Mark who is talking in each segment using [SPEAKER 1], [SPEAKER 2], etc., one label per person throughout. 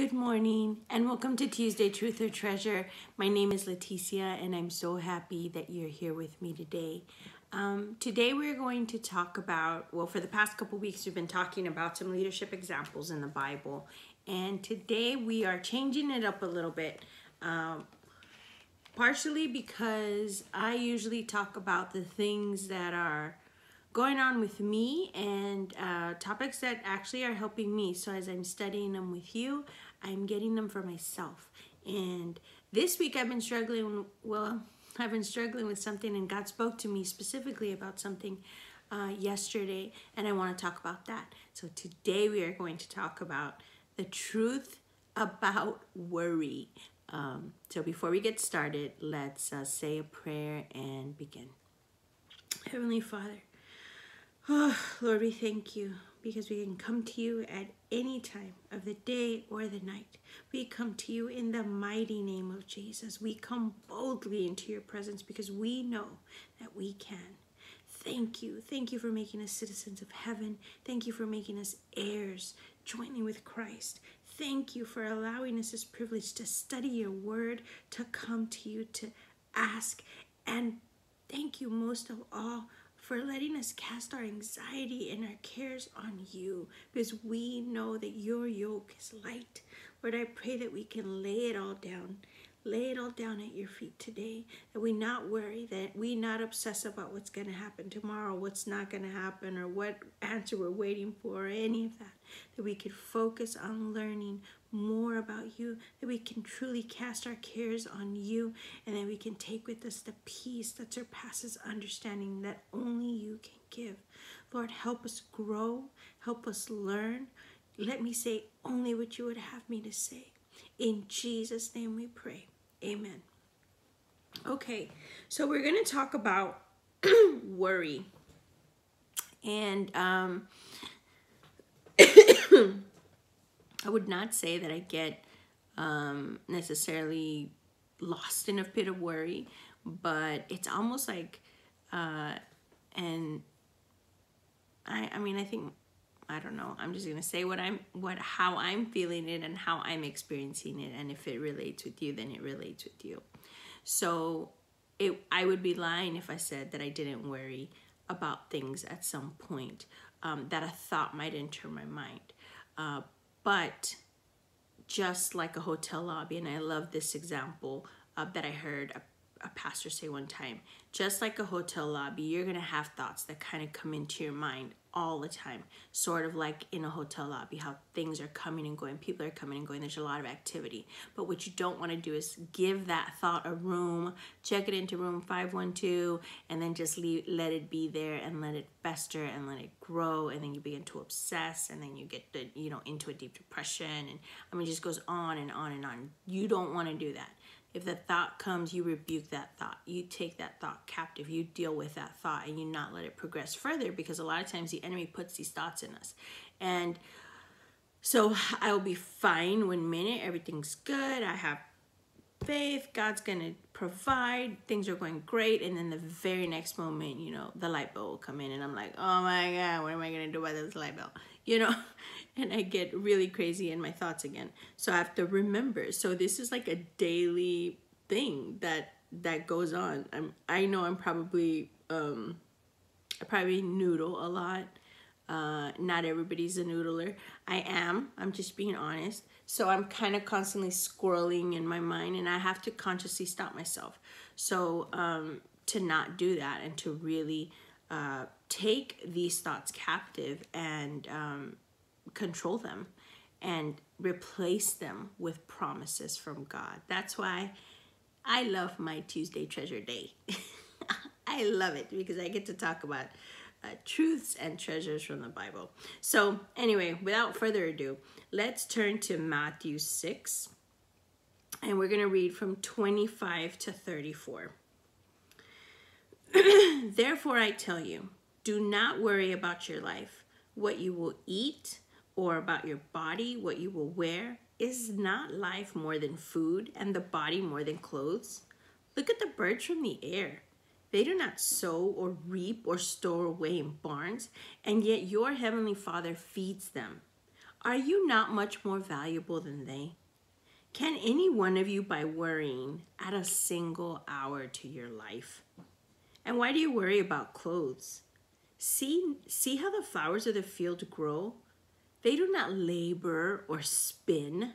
[SPEAKER 1] Good morning and welcome to Tuesday Truth or Treasure. My name is Leticia and I'm so happy that you're here with me today. Um, today we're going to talk about, well, for the past couple weeks we've been talking about some leadership examples in the Bible. And today we are changing it up a little bit. Um, partially because I usually talk about the things that are going on with me and uh, topics that actually are helping me. So as I'm studying them with you, I'm getting them for myself. And this week I've been struggling, well, I've been struggling with something and God spoke to me specifically about something uh, yesterday and I want to talk about that. So today we are going to talk about the truth about worry. Um, so before we get started, let's uh, say a prayer and begin. Heavenly Father, Oh, Lord, we thank you because we can come to you at any time of the day or the night. We come to you in the mighty name of Jesus. We come boldly into your presence because we know that we can. Thank you. Thank you for making us citizens of heaven. Thank you for making us heirs, joining with Christ. Thank you for allowing us this privilege to study your word, to come to you, to ask. And thank you most of all for letting us cast our anxiety and our cares on you because we know that your yoke is light. Lord, I pray that we can lay it all down. Lay it all down at your feet today. That we not worry, that we not obsess about what's going to happen tomorrow, what's not going to happen, or what answer we're waiting for, or any of that. That we could focus on learning more about you, that we can truly cast our cares on you, and that we can take with us the peace that surpasses understanding that only you can give. Lord, help us grow, help us learn. Let me say only what you would have me to say. In Jesus' name we pray. Amen. Okay, so we're going to talk about worry. And um, I would not say that I get um, necessarily lost in a pit of worry, but it's almost like, uh, and I, I mean, I think, I don't know. I'm just gonna say what I'm, what, how I'm feeling it and how I'm experiencing it, and if it relates with you, then it relates with you. So, it, I would be lying if I said that I didn't worry about things at some point um, that a thought might enter my mind. Uh, but just like a hotel lobby, and I love this example uh, that I heard a, a pastor say one time, just like a hotel lobby, you're gonna have thoughts that kind of come into your mind all the time, sort of like in a hotel lobby, how things are coming and going, people are coming and going, there's a lot of activity. But what you don't want to do is give that thought a room, check it into room 512, and then just leave, let it be there and let it fester and let it grow, and then you begin to obsess, and then you get the, you know, into a deep depression, and I mean, it just goes on and on and on. You don't want to do that. If the thought comes, you rebuke that thought. You take that thought captive. You deal with that thought and you not let it progress further because a lot of times the enemy puts these thoughts in us. And so I will be fine one minute, everything's good. I have faith, God's gonna provide, things are going great, and then the very next moment, you know, the light bulb will come in, and I'm like, oh my God, what am I gonna do about this light bulb? You know, and I get really crazy in my thoughts again. So I have to remember. So this is like a daily thing that that goes on. I'm I know I'm probably um I probably noodle a lot. Uh, not everybody's a noodler. I am. I'm just being honest. So I'm kind of constantly squirreling in my mind, and I have to consciously stop myself. So um, to not do that and to really uh, take these thoughts captive and um, control them and replace them with promises from God. That's why I love my Tuesday Treasure Day. I love it because I get to talk about uh, truths and treasures from the Bible. So, anyway, without further ado, let's turn to Matthew 6 and we're going to read from 25 to 34. Therefore, I tell you, do not worry about your life, what you will eat or about your body, what you will wear? Is not life more than food and the body more than clothes? Look at the birds from the air. They do not sow or reap or store away in barns, and yet your heavenly Father feeds them. Are you not much more valuable than they? Can any one of you, by worrying, add a single hour to your life? And why do you worry about clothes? See, see how the flowers of the field grow? They do not labor or spin.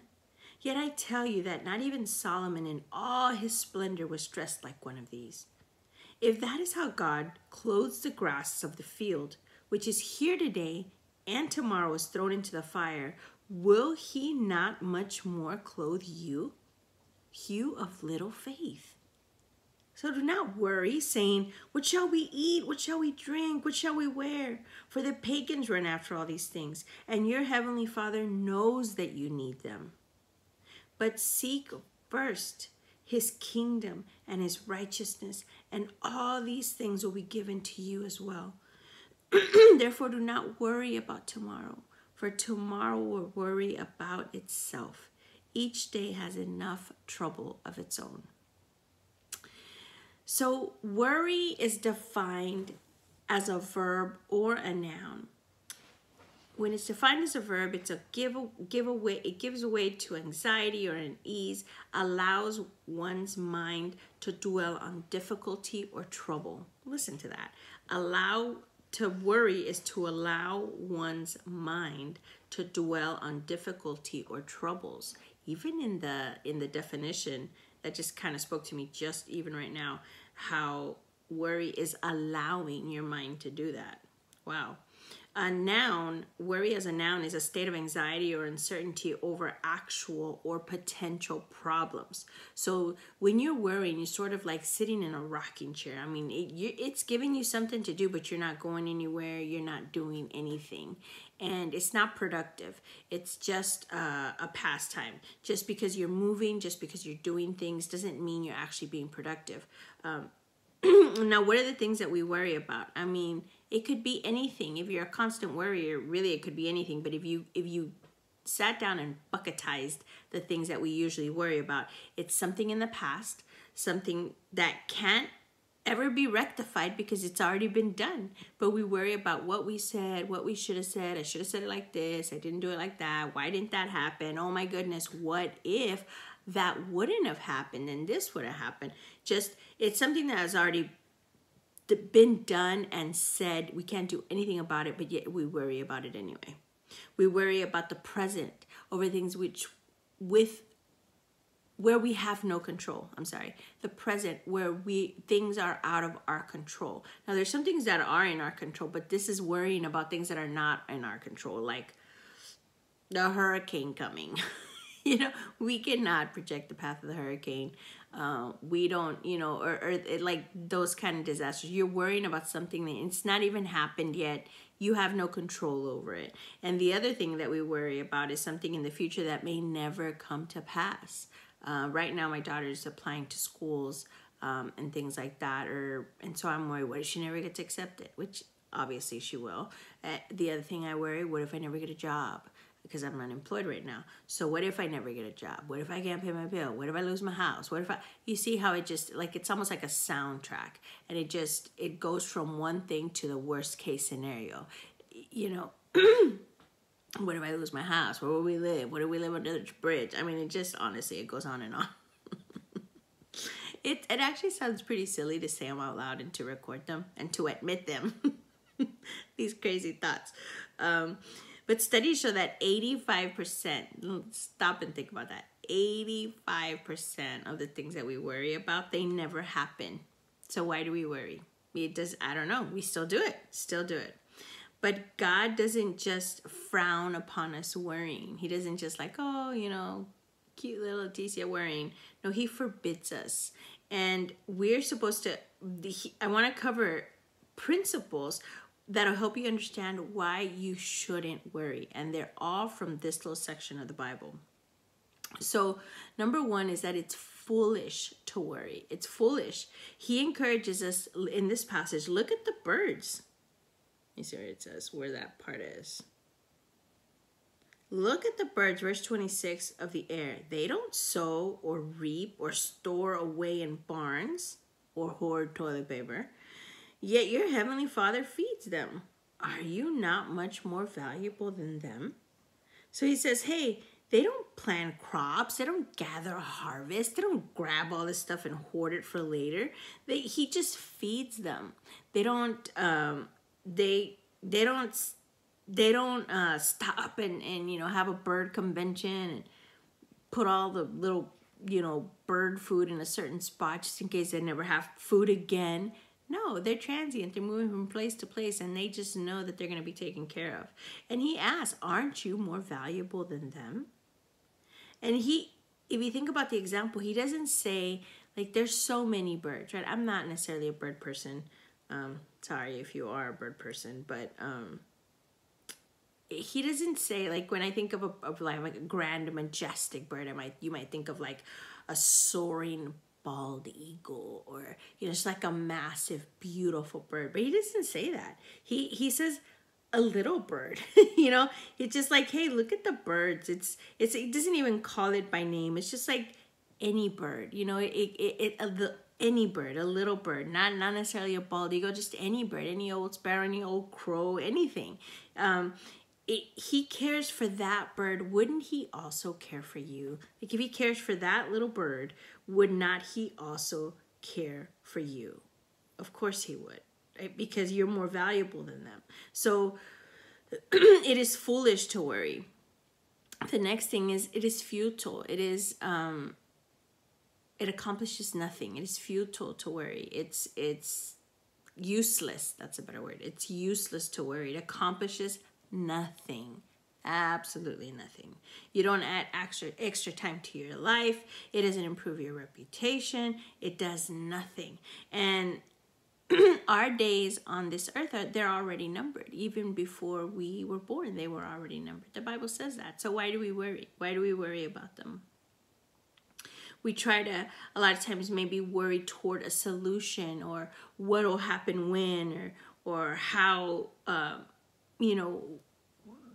[SPEAKER 1] Yet I tell you that not even Solomon in all his splendor was dressed like one of these. If that is how God clothes the grass of the field, which is here today and tomorrow is thrown into the fire, will he not much more clothe you? You of little faith. So do not worry, saying, What shall we eat? What shall we drink? What shall we wear? For the pagans run after all these things, and your heavenly Father knows that you need them. But seek first his kingdom and his righteousness, and all these things will be given to you as well. Therefore, do not worry about tomorrow, for tomorrow will worry about itself. Each day has enough trouble of its own. So, worry is defined as a verb or a noun. When it's defined as a verb, it's a give, give away, it gives way to anxiety or an ease, allows one's mind to dwell on difficulty or trouble. Listen to that. Allow to worry is to allow one's mind to dwell on difficulty or troubles. Even in the in the definition, that just kind of spoke to me just even right now how worry is allowing your mind to do that. Wow. A noun, worry as a noun is a state of anxiety or uncertainty over actual or potential problems. So when you're worrying, you're sort of like sitting in a rocking chair. I mean, it, you, it's giving you something to do, but you're not going anywhere. You're not doing anything. And it's not productive. It's just uh, a pastime. Just because you're moving, just because you're doing things, doesn't mean you're actually being productive. Um, now, what are the things that we worry about? I mean, it could be anything. If you're a constant worrier, really it could be anything. But if you if you sat down and bucketized the things that we usually worry about, it's something in the past, something that can't ever be rectified because it's already been done. But we worry about what we said, what we should have said. I should have said it like this. I didn't do it like that. Why didn't that happen? Oh my goodness, what if that wouldn't have happened and this would have happened? Just, it's something that has already been done and said. We can't do anything about it, but yet we worry about it anyway. We worry about the present over things which, with where we have no control. I'm sorry, the present where we things are out of our control. Now there's some things that are in our control, but this is worrying about things that are not in our control, like the hurricane coming. you know, we cannot project the path of the hurricane. Uh, we don't, you know, or, or it, like those kind of disasters. You're worrying about something that it's not even happened yet. You have no control over it. And the other thing that we worry about is something in the future that may never come to pass. Uh, right now, my daughter is applying to schools um, and things like that, or and so I'm worried. What if she never gets accepted? Which obviously she will. Uh, the other thing I worry: what if I never get a job? because I'm unemployed right now. So what if I never get a job? What if I can't pay my bill? What if I lose my house? What if I you see how it just like it's almost like a soundtrack and it just it goes from one thing to the worst case scenario. You know, what if I lose my house? Where will we live? Where do we live under the bridge? I mean, it just honestly it goes on and on. it it actually sounds pretty silly to say them out loud and to record them and to admit them. These crazy thoughts. Um, but studies show that 85%, stop and think about that, 85% of the things that we worry about, they never happen. So why do we worry? It does, I don't know. We still do it, still do it. But God doesn't just frown upon us worrying. He doesn't just like, oh, you know, cute little Leticia worrying. No, he forbids us. And we're supposed to, I want to cover principles that'll help you understand why you shouldn't worry. And they're all from this little section of the Bible. So, number one is that it's foolish to worry. It's foolish. He encourages us in this passage look at the birds. You see where it says, where that part is. Look at the birds, verse 26 of the air. They don't sow or reap or store away in barns or hoard toilet paper Yet your heavenly Father feeds them. Are you not much more valuable than them? So he says, hey, they don't plant crops, they don't gather harvest, they don't grab all this stuff and hoard it for later. They, he just feeds them. They don't, um, they, they don't, they don't uh, stop and, and, you know, have a bird convention and put all the little, you know, bird food in a certain spot just in case they never have food again. No, they're transient. They're moving from place to place and they just know that they're going to be taken care of. And he asks, Aren't you more valuable than them? And he, if you think about the example, he doesn't say, like, there's so many birds, right? I'm not necessarily a bird person. Um, sorry if you are a bird person, but um, he doesn't say like when I think of a of like, a grand majestic bird, I might you might think of like a soaring bald eagle or you know just like a massive beautiful bird but he doesn't say that. He he says a little bird you know? It's just like hey look at the birds. It's it's it doesn't even call it by name. It's just like any bird you know? It it, it a, the, any bird a little bird not not necessarily a bald eagle just any bird any old sparrow any old crow anything um it, he cares for that bird, wouldn't he also care for you? Like if he cares for that little bird, would not he also care for you? Of course he would, right? Because you're more valuable than them. So it is foolish to worry. The next thing is it is futile. It is um it accomplishes nothing. It is futile to worry. It's it's useless. That's a better word. It's useless to worry. It accomplishes nothing absolutely nothing you don't add extra extra time to your life it doesn't improve your reputation it does nothing and our days on this earth are they're already numbered even before we were born they were already numbered the bible says that so why do we worry why do we worry about them we try to a lot of times maybe worry toward a solution or what will happen when or or how uh, you know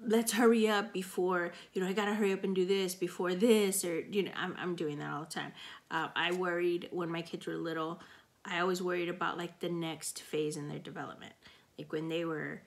[SPEAKER 1] let's hurry up before you know i gotta hurry up and do this before this or you know i'm, I'm doing that all the time. Uh, i worried when my kids were little i always worried about like the next phase in their development. Like when they were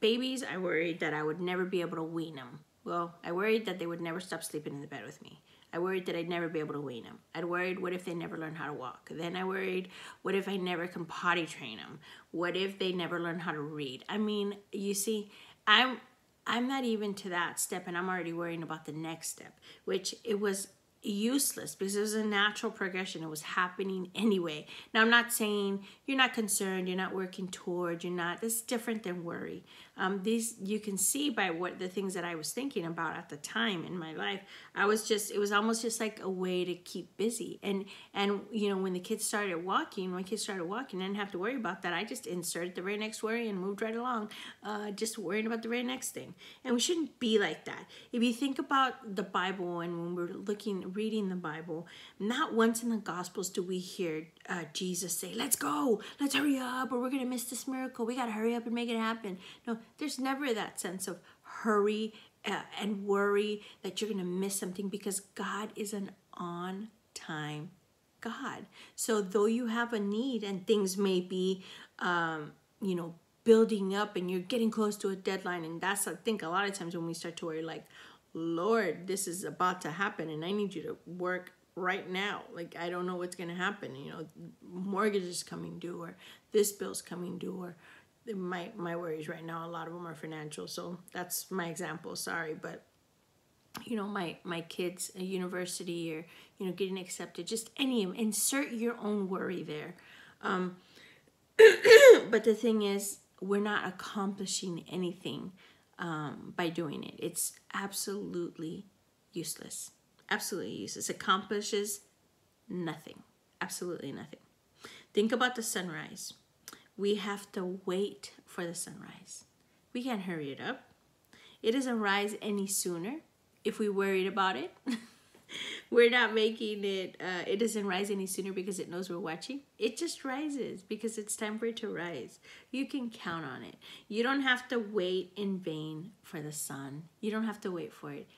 [SPEAKER 1] babies i worried that i would never be able to wean them well i worried that they would never stop sleeping in the bed with me I worried that I'd never be able to wean them. I'd worried, what if they never learn how to walk? Then I worried, what if I never can potty train them? What if they never learn how to read? I mean, you see, I'm I'm not even to that step and I'm already worrying about the next step, which it was useless because it was a natural progression. It was happening anyway. Now, I'm not saying you're not concerned, you're not working toward, you're not, this is different than worry. Um, these, you can see by what the things that I was thinking about at the time in my life. I was just, it was almost just like a way to keep busy. And, and, you know, when the kids started walking, when kids started walking, I didn't have to worry about that. I just inserted the very next worry and moved right along, uh, just worrying about the very next thing. And we shouldn't be like that. If you think about the Bible and when we're looking, reading the Bible, not once in the Gospels do we hear uh, Jesus say, let's go, let's hurry up, or we're going to miss this miracle. We got to hurry up and make it happen. No, there's never that sense of hurry uh, and worry that you're going to miss something because God is an on time God. So, though you have a need and things may be, um, you know, building up and you're getting close to a deadline, and that's, I think, a lot of times when we start to worry, like, Lord, this is about to happen and I need you to work right now. Like, I don't know what's going to happen. You know, mortgage is coming due or this bill's coming due or my, my worries right now, a lot of them are financial. So that's my example. Sorry, but you know my my kids a university or you know getting accepted just any insert your own worry there um, but the thing is we're not accomplishing anything um, by doing it. It's absolutely useless. Absolutely useless. Accomplishes nothing. Absolutely nothing. Think about the sunrise. We have to wait for the sunrise. We can't hurry it up. It doesn't rise any sooner if we worried about it. we're not making it uh, it doesn't rise any sooner because it knows we're watching. It just rises because it's time for it to rise. You can count on it. You don't have to wait in vain for the sun. You don't have to wait for it.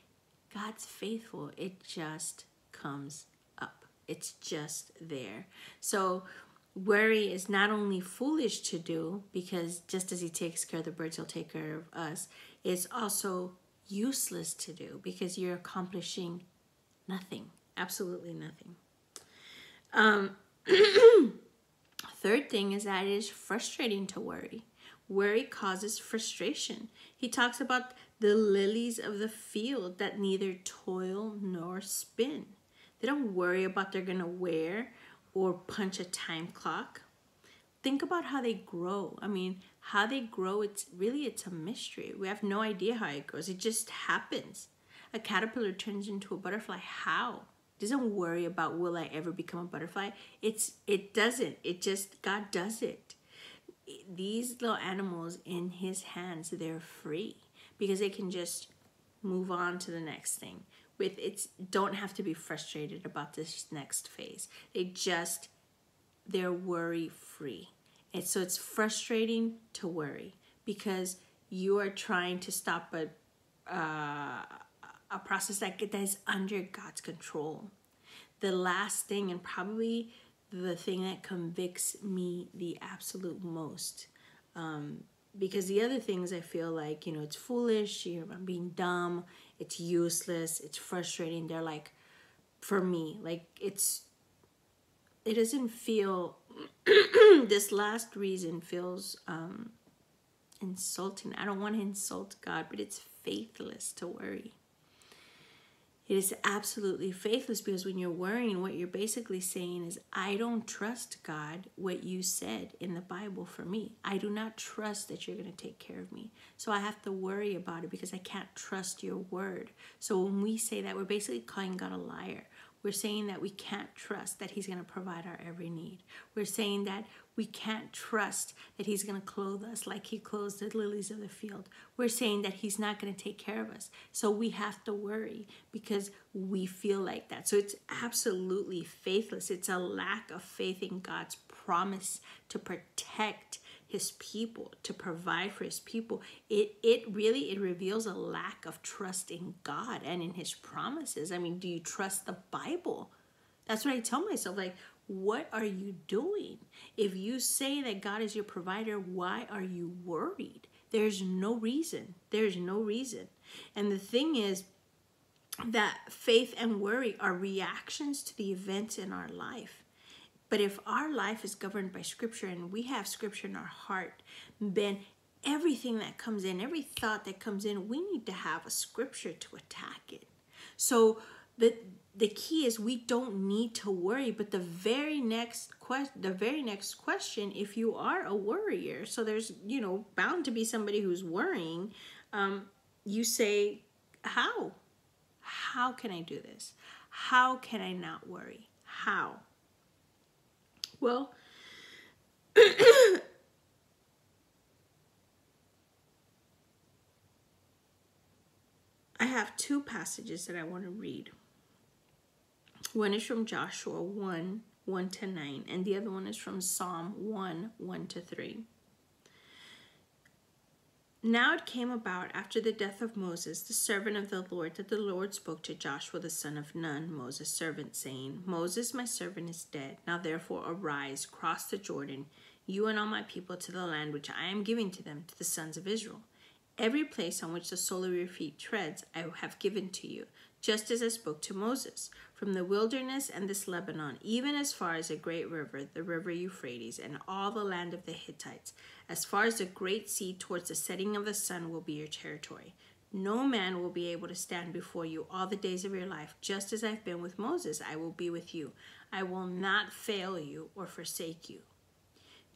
[SPEAKER 1] God's faithful. It just comes up. It's just there. So worry is not only foolish to do because just as he takes care of the birds he'll take care of us it's also useless to do because you're accomplishing nothing, absolutely nothing. Um, third thing is that it is frustrating to worry. Worry causes frustration. He talks about the lilies of the field that neither toil nor spin. They don't worry about they're going to wear or punch a time clock. Think about how they grow. I mean, how they grow, it's really it's a mystery. We have no idea how it grows. It just happens. A caterpillar turns into a butterfly. How? doesn't worry about will I ever become a butterfly. It's it doesn't. It just God does it. These little animals in his hands, they're free because they can just move on to the next thing. With it's don't have to be frustrated about this next phase. They just they're worry free. And so it's frustrating to worry because you are trying to stop a uh, a process that, that is under God's control. The last thing, and probably the thing that convicts me the absolute most, um, because the other things I feel like, you know, it's foolish, I'm being dumb, it's useless, it's frustrating. They're like, for me, like, it's, it doesn't feel, this last reason feels um, insulting. I don't want to insult God, but it's faithless to worry. It is absolutely faithless because when you're worrying, what you're basically saying is, I don't trust God, what you said in the Bible for me. I do not trust that you're going to take care of me. So I have to worry about it because I can't trust your word. So when we say that, we're basically calling God a liar. We're saying that we can't trust that He's going to provide our every need. We're saying that we can't trust that He's going to clothe us like He clothes the lilies of the field. We're saying that He's not going to take care of us. So we have to worry because we feel like that. So it's absolutely faithless. It's a lack of faith in God's promise to protect his people to provide for his people it it really it reveals a lack of trust in god and in his promises. I mean do you trust the bible? That's what i tell myself like what are you doing? If you say that god is your provider why are you worried? There's no reason. There's no reason. And the thing is that faith and worry are reactions to the events in our life but if our life is governed by scripture and we have scripture in our heart, then everything that comes in, every thought that comes in, we need to have a scripture to attack it. So the the key is we don't need to worry, but the very next question the very next question, if you are a worrier, so there's you know bound to be somebody who's worrying, um, you say, How? How can I do this? How can I not worry? How? Well, I have two passages that I want to read. One is from Joshua 1 1 to 9, and the other one is from Psalm 1 1 to 3. Now it came about after the death of Moses, the servant of the Lord, that the Lord spoke to Joshua the son of Nun, Moses' servant, saying, Moses, my servant, is dead. Now therefore arise, cross the Jordan, you and all my people, to the land which I am giving to them, to the sons of Israel. Every place on which the sole of your feet treads, I have given to you, just as I spoke to Moses, from the wilderness and this Lebanon, even as far as a great river, the river Euphrates, and all the land of the Hittites, as far as the great sea towards the setting of the sun will be your territory. No man will be able to stand before you all the days of your life. Just as I've been with Moses, I will be with you. I will not fail you or forsake you.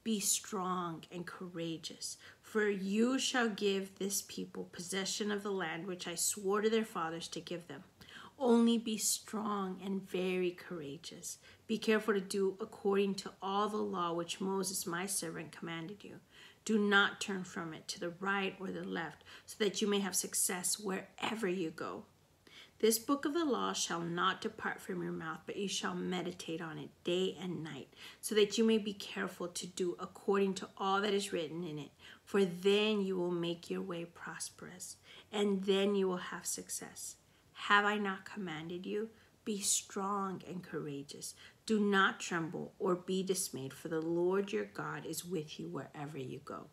[SPEAKER 1] Be strong and courageous, for you shall give this people possession of the land which I swore to their fathers to give them. Only be strong and very courageous. Be careful to do according to all the law which Moses, my servant, commanded you. Do not turn from it to the right or the left, so that you may have success wherever you go. This book of the law shall not depart from your mouth, but you shall meditate on it day and night, so that you may be careful to do according to all that is written in it. For then you will make your way prosperous, and then you will have success. Have I not commanded you? Be strong and courageous. Do not tremble or be dismayed, for the Lord your God is with you wherever you go.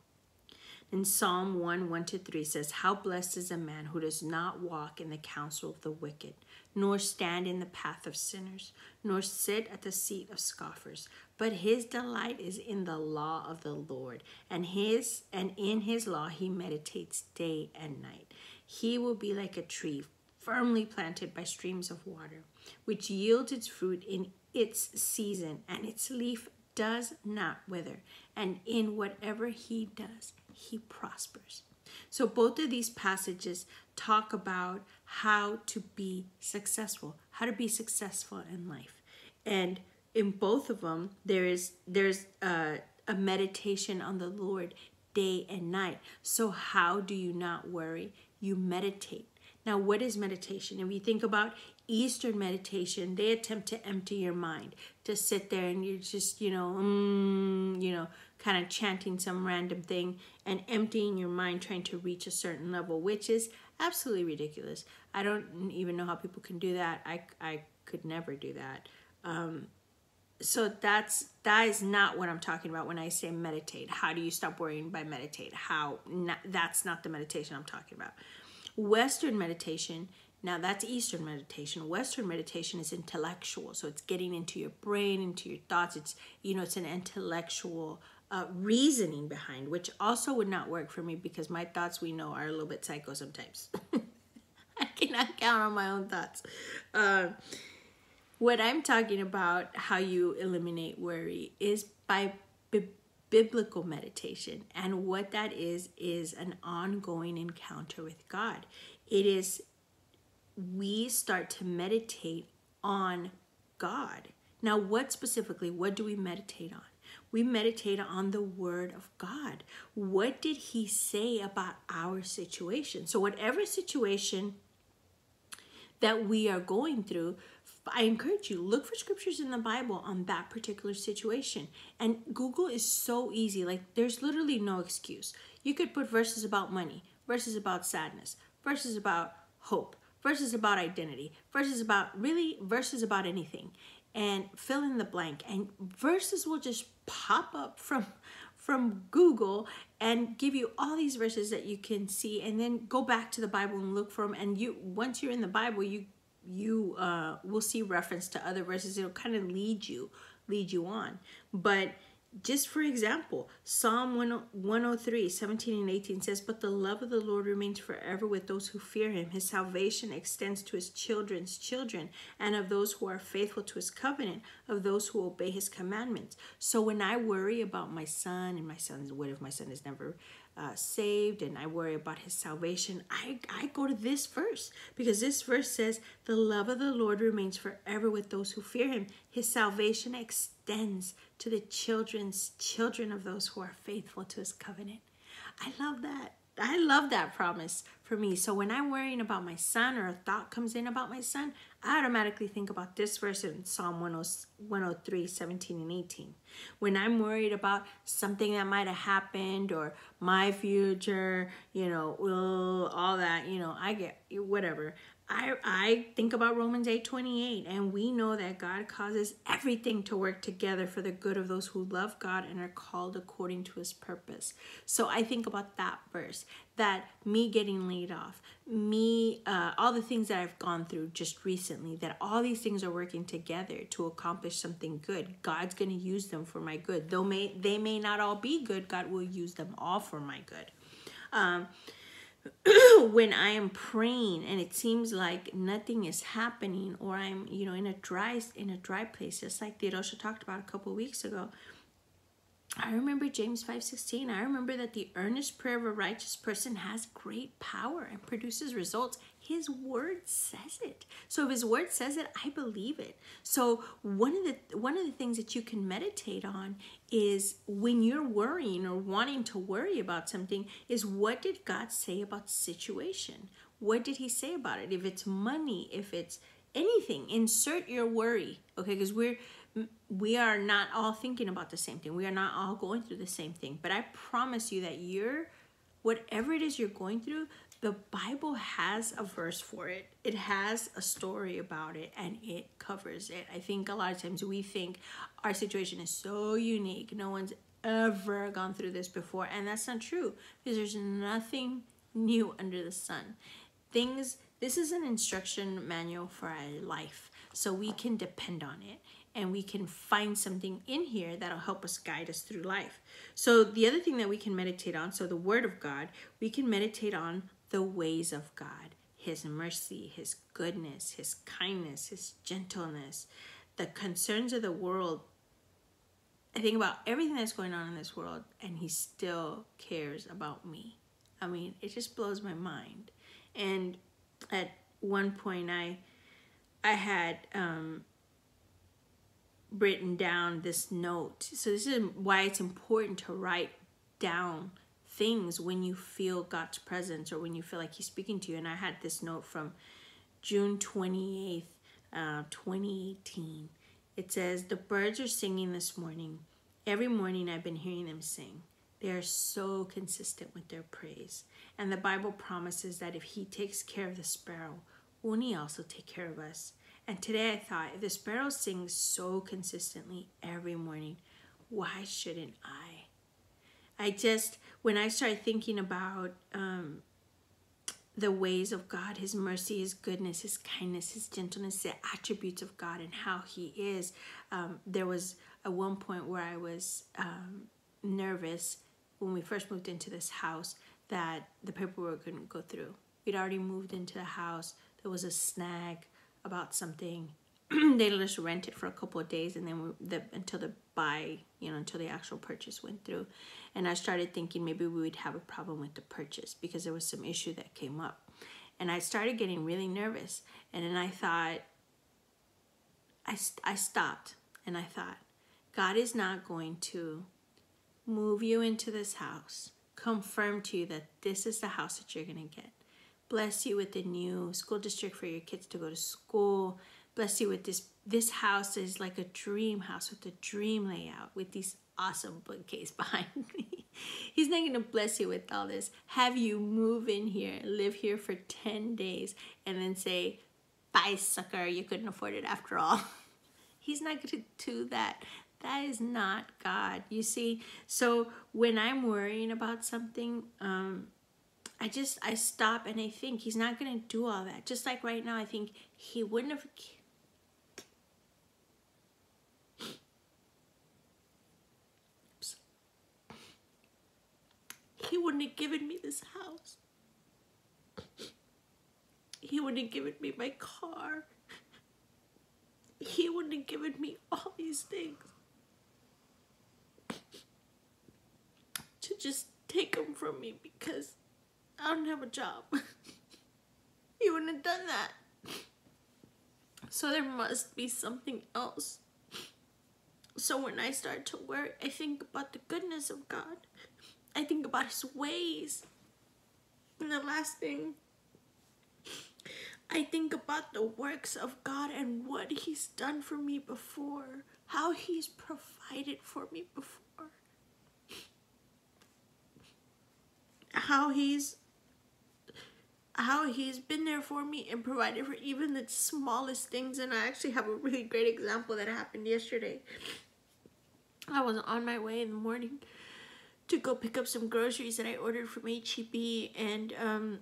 [SPEAKER 1] In Psalm 1 1 to 3 says, How blessed is a man who does not walk in the counsel of the wicked, nor stand in the path of sinners, nor sit at the seat of scoffers. But his delight is in the law of the Lord, and his and in his law he meditates day and night. He will be like a tree firmly planted by streams of water, which yields its fruit in its season, and its leaf does not wither, and in whatever he does, he prospers. So, both of these passages talk about how to be successful, how to be successful in life. And in both of them, there is there's a, a meditation on the Lord day and night. So, how do you not worry? You meditate. Now, what is meditation? If you think about Eastern meditation, they attempt to empty your mind, to sit there and you're just, you know, mm, you know, kind of chanting some random thing and emptying your mind, trying to reach a certain level, which is absolutely ridiculous. I don't even know how people can do that. I, I could never do that. Um, so that's that is not what I'm talking about when I say meditate. How do you stop worrying by meditate? How not, that's not the meditation I'm talking about. Western meditation now that's Eastern meditation. Western meditation is intellectual, so it's getting into your brain, into your thoughts. It's you know it's an intellectual uh, reasoning behind, which also would not work for me because my thoughts we know are a little bit psycho sometimes. I cannot count on my own thoughts. Uh, what I'm talking about, how you eliminate worry, is by biblical meditation, and what that is is an ongoing encounter with God. It is we start to meditate on God. Now, what specifically, what do we meditate on? We meditate on the Word of God. What did He say about our situation? So, whatever situation that we are going through, I encourage you look for scriptures in the Bible on that particular situation. And Google is so easy. Like there's literally no excuse. You could put verses about money, verses about sadness, verses about hope, verses about identity, verses about really verses about anything, and fill in the blank. And verses will just pop up from from Google and give you all these verses that you can see, and then go back to the Bible and look for them. And you once you're in the Bible, you you uh, will see reference to other verses. It'll kind of lead you lead you on, but just for example, Psalm 103, 17 and 18 says, But the love of the Lord remains forever with those who fear him. His salvation extends to his children's children and of those who are faithful to his covenant, of those who obey his commandments. So when I worry about my son and my son's, what if my son is never uh, saved and I worry about his salvation, I, I go to this verse because this verse says, The love of the Lord remains forever with those who fear him. His salvation extends to the children's children of those who are faithful to his covenant. I love that. I love that promise for me. So when I'm worrying about my son or a thought comes in about my son, I automatically think about this verse in Psalm 103, 17 and 18. When I'm worried about something that might have happened or my future, you know, all that, you know, I get whatever. I, I think about Romans 8 28, and we know that God causes everything to work together for the good of those who love God and are called according to his purpose. So I think about that verse that me getting laid off, me, uh, all the things that I've gone through just recently, that all these things are working together to accomplish something good. God's going to use them for my good. Though may, they may not all be good, God will use them all for my good. Um, when I am praying and it seems like nothing is happening or I'm, you know, in a dry in a dry place, just like Theodosia talked about a couple weeks ago, I remember James 5:16. I remember that the earnest prayer of a righteous person has great power and produces results. His word says it. So if his word says it, I believe it. So one of the one of the things that you can meditate on is when you're worrying or wanting to worry about something is what did God say about the situation? What did he say about it? If it's money, if it's anything, insert your worry. Okay, because we're we are not all thinking about the same thing. We are not all going through the same thing. But I promise you that you're, whatever it is you're going through, the Bible has a verse for it. It has a story about it and it covers it. I think a lot of times we think our situation is so unique. No one's ever gone through this before. And that's not true because there's nothing new under the sun. Things, this is an instruction manual for our life. So we can depend on it and we can find something in here that'll help us guide us through life. So the other thing that we can meditate on, so the word of God, we can meditate on the ways of God, his mercy, his goodness, his kindness, his gentleness, the concerns of the world. I think about everything that's going on in this world and he still cares about me. I mean, it just blows my mind. And at one point I I had um written down this note. So this is why it's important to write down things when you feel God's presence or when you feel like He's speaking to you. And I had this note from June 28th, uh, 2018. It says, The birds are singing this morning. Every morning I've been hearing them sing. They are so consistent with their praise. And the Bible promises that if He takes care of the sparrow, won't He also take care of us? And today I thought, if the sparrow sings so consistently every morning, why shouldn't I? I just, when I started thinking about um, the ways of God, His mercy, His goodness, His kindness, His gentleness, the attributes of God, and how He is, um, there was at one point where I was um, nervous when we first moved into this house that the paperwork couldn't go through. We'd already moved into the house. There was a snag about something they just rent it for a couple of days and then the, until the buy you know until the actual purchase went through. And i started thinking maybe we would have a problem with the purchase because there was some issue that came up. And i started getting really nervous. And then i thought i, I stopped. And i thought god is not going to move you into this house confirm to you that this is the house that you're going to get Bless you with the new school district for your kids to go to school. Bless you with this. This house is like a dream house with a dream layout with these awesome bookcase behind me. He's not to bless you with all this. Have you move in here, live here for 10 days, and then say, bye, sucker, you couldn't afford it after all. He's not to do that. That is not God. You see, so when I'm worrying about something, um, I just I stop and I think he's not gonna do all that. Just like right now, I think he wouldn't have. He wouldn't have given me this house. He wouldn't have given me my car. He wouldn't have given me all these things. To just take them from me because I don't have a job. you wouldn't have done that. So there must be something else. So when I start to work, I think about the goodness of God. I think about his ways. And the last thing, I think about the works of God and what he's done for me before, how he's provided for me before, how he's how he's been there for me and provided for even the smallest things. And I actually have a really great example that happened yesterday. I was on my way in the morning to go pick up some groceries that I ordered from HEB and um,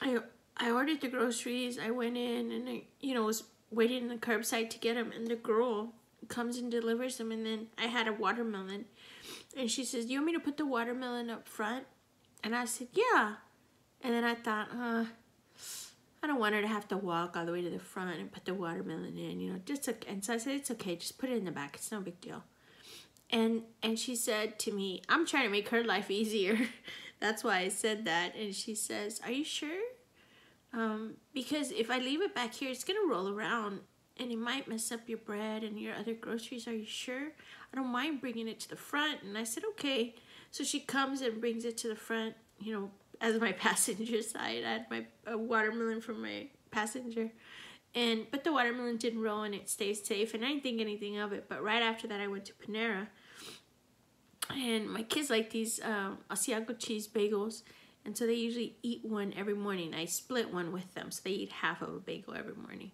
[SPEAKER 1] I I ordered the groceries. I went in and I you know was waiting in the curbside to get them and the girl comes and delivers them and then I had a watermelon and she says, "Do you want me to put the watermelon up front?" And I said, "Yeah." And then I thought, uh, I don't want her to have to walk all the way to the front and put the watermelon in, you know, just okay. And so I said, it's okay, just put it in the back. It's no big deal. And and she said to me, I'm trying to make her life easier. That's why I said that. And she says, Are you sure? Um, because if I leave it back here, it's gonna roll around and it might mess up your bread and your other groceries. Are you sure? I don't mind bringing it to the front. And I said, Okay. So she comes and brings it to the front, you know, as my passenger side. I had my a watermelon from my passenger. And but the watermelon didn't roll and it stayed safe and I didn't think anything of it. But right after that I went to Panera and my kids like these um, Asiago cheese bagels and so they usually eat one every morning. I split one with them so they eat half of a bagel every morning.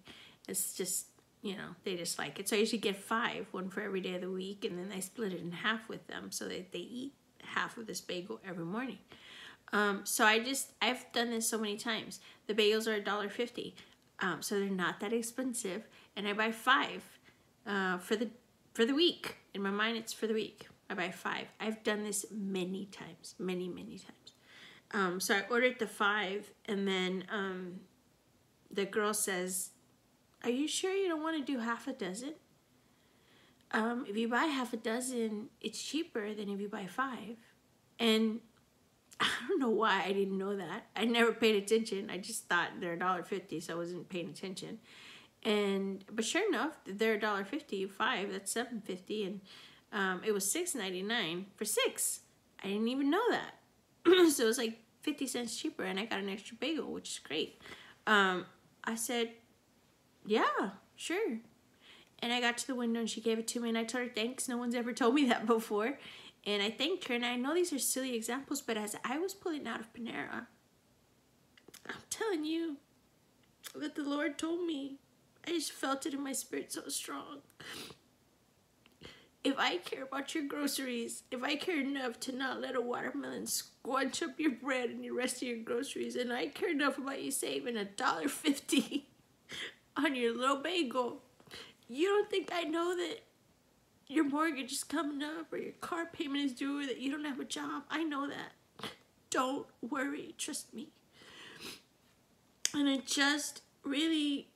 [SPEAKER 1] It's just you know, they just like it. So I usually get five, one for every day of the week, and then I split it in half with them so that they eat half of this bagel every morning. Um, so I just I've done this so many times. The bagels are a dollar fifty, um, so they're not that expensive, and I buy five uh, for the for the week. In my mind, it's for the week. I buy five. I've done this many times, many many times. Um, so I ordered the five, and then um, the girl says, "Are you sure you don't want to do half a dozen?" Um, if you buy half a dozen, it's cheaper than if you buy five. And I don't know why I didn't know that. I never paid attention. I just thought they're a dollar fifty, so I wasn't paying attention. And but sure enough, they're a dollar fifty. Five, that's seven fifty, and um, it was six ninety nine for six. I didn't even know that. so it was like fifty cents cheaper, and I got an extra bagel, which is great. Um, I said, "Yeah, sure." And I got to the window, and she gave it to me, and I told her thanks. No one's ever told me that before. And I thanked her, and I know these are silly examples, but as I was pulling out of Panera, I'm telling you that the Lord told me. I just felt it in my spirit so strong. If I care about your groceries, if I care enough to not let a watermelon squanch up your bread and the rest of your groceries, and I care enough about you saving a dollar fifty on your little bagel, you don't think I know that your mortgage is coming up or your car payment is due or that you don't have a job. I know that. Don't worry, trust me. And it just really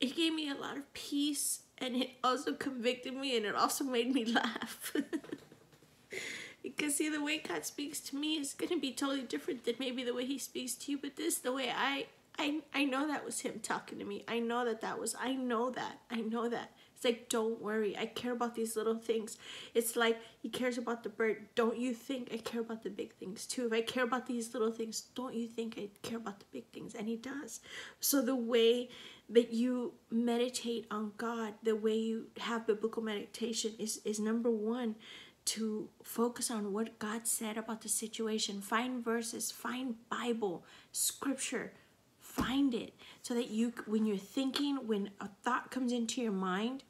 [SPEAKER 1] it gave me a lot of peace and it also convicted me and it also made me laugh. because see the way God speaks to me is going to be totally different than maybe the way he speaks to you, but this the way I I I know that was him talking to me. I know that that was I know that. I know that. It's like, don't worry. I care about these little things. It's like he cares about the bird. Don't you think I care about the big things too? If I care about these little things, don't you think I care about the big things? And he does. So the way that you meditate on God, the way you have biblical meditation is, is number one to focus on what God said about the situation. Find verses, find Bible, scripture, find it so that you when you're thinking when a thought comes into your mind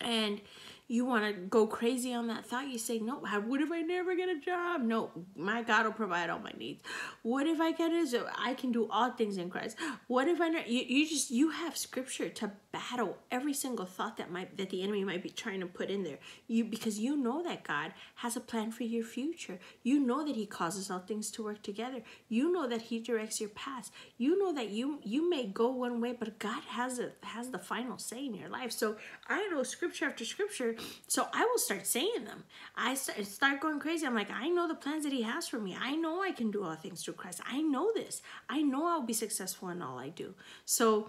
[SPEAKER 1] and you want to go crazy on that thought, you say, No, what if I never get a job? No, my God will provide all my needs. What if I get it? So I can do all things in Christ. What if I you, you just you have scripture to battle every single thought that might that the enemy might be trying to put in there. You because you know that God has a plan for your future. You know that He causes all things to work together. You know that He directs your paths. You know that you you may go one way, but God has a has the final say in your life. So I know scripture after scripture so I will start saying them. I start going crazy. I'm like, I know the plans that He has for me. I know I can do all things through Christ. I know this. I know I'll be successful in all I do. So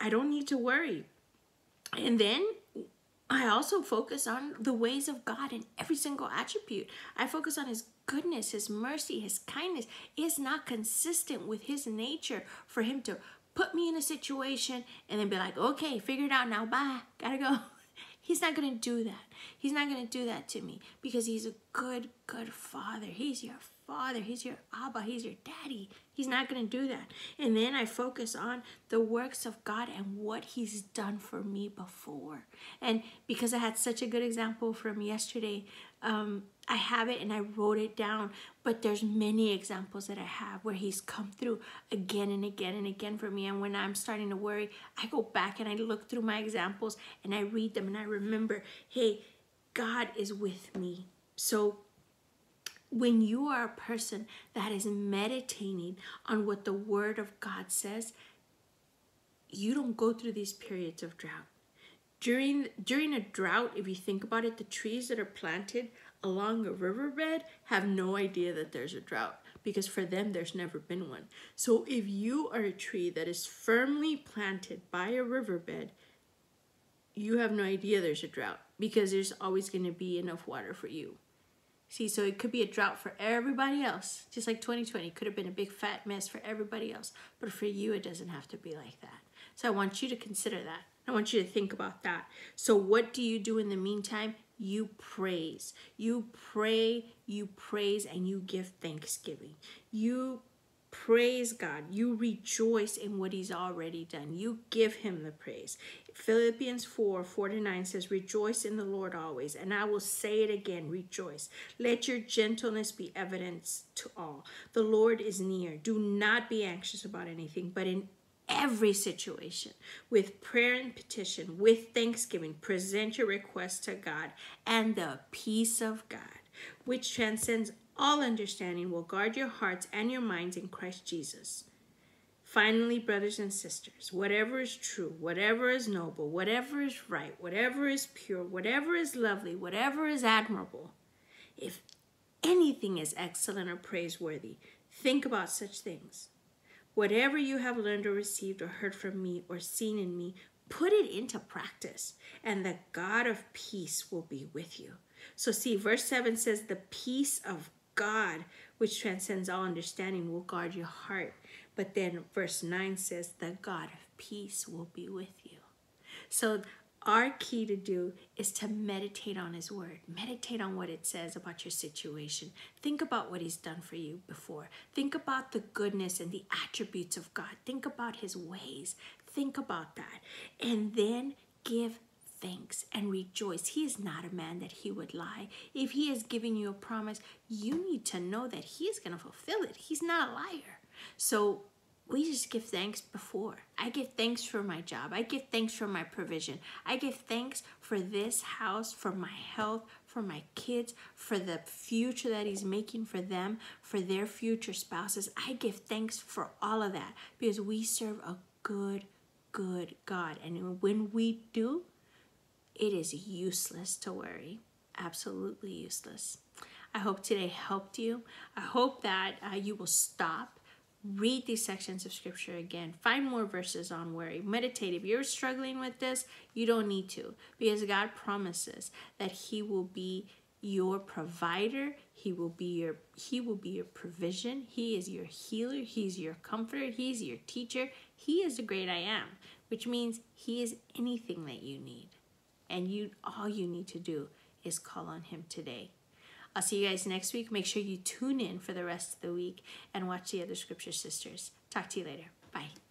[SPEAKER 1] I don't need to worry. And then I also focus on the ways of God in every single attribute. I focus on His goodness, His mercy, His kindness. It's not consistent with His nature for Him to put me in a situation and then be like, okay, figure it out now. Bye. Gotta go. He's not to do that. He's not to do that to me because he's a good, good father. He's your father. He's your Abba. He's your daddy. He's not going to do that. And then I focus on the works of God and what he's done for me before. And because I had such a good example from yesterday, um, I have it and I wrote it down, but there's many examples that I have where he's come through again and again and again for me. And when I'm starting to worry, I go back and I look through my examples and I read them and I remember, hey, God is with me. So when you are a person that is meditating on what the word of God says, you don't go through these periods of drought. During during a drought, if you think about it, the trees that are planted along a riverbed have no idea that there's a drought because for them there's never been one. So if you are a tree that is firmly planted by a riverbed, you have no idea there's a drought because there's always going to be enough water for you. See, so it could be a drought for everybody else, just like 2020 could have been a big fat mess for everybody else, but for you it doesn't have to be like that. So I want you to consider that. I want you to think about that. So what do you do in the meantime? you praise. You pray, you praise, and you give thanksgiving. You praise God. You rejoice in what He's already done. You give Him the praise. Philippians 4 4 to 9 says, Rejoice in the Lord always. And I will say it again, rejoice. Let your gentleness be evidence to all. The Lord is near. Do not be anxious about anything, but in every situation with prayer and petition, with thanksgiving, present your requests to God, and the peace of God, which transcends all understanding, will guard your hearts and your minds in Christ Jesus. Finally, brothers and sisters, whatever is true, whatever is noble, whatever is right, whatever is pure, whatever is lovely, whatever is admirable, if anything is excellent or praiseworthy, think about such things. Whatever you have learned or received or heard from me or seen in me, put it into practice, and the God of peace will be with you. So, see, verse 7 says, The peace of God, which transcends all understanding, will guard your heart. But then verse 9 says, The God of peace will be with you. So, our key to do is to meditate on his word. Meditate on what it says about your situation. Think about what he's done for you before. Think about the goodness and the attributes of god. Think about his ways. Think about that. And then give thanks and rejoice. He is not a man that he would lie. If he is giving you a promise, you need to know that he is going to fulfill it. He's not a liar. So we just give thanks before. I give thanks for my job. I give thanks for my provision. I give thanks for this house, for my health, for my kids, for the future that He's making for them, for their future spouses. I give thanks for all of that because we serve a good, good God. And when we do, it is useless to worry. Absolutely useless. I hope today helped you. I hope that uh, you will stop, read these sections of scripture again, find more verses on worry, meditate. If you're struggling with this, you don't need to because God promises that He will be your provider he will be your he will be your provision he is your healer he's your comforter he's your teacher he is the great i am which means he is anything that you need and you all you need to do is call on him today. I'll see you guys next week. Make sure you tune in for the rest of the week and watch the other scripture sisters. Talk to you later. Bye.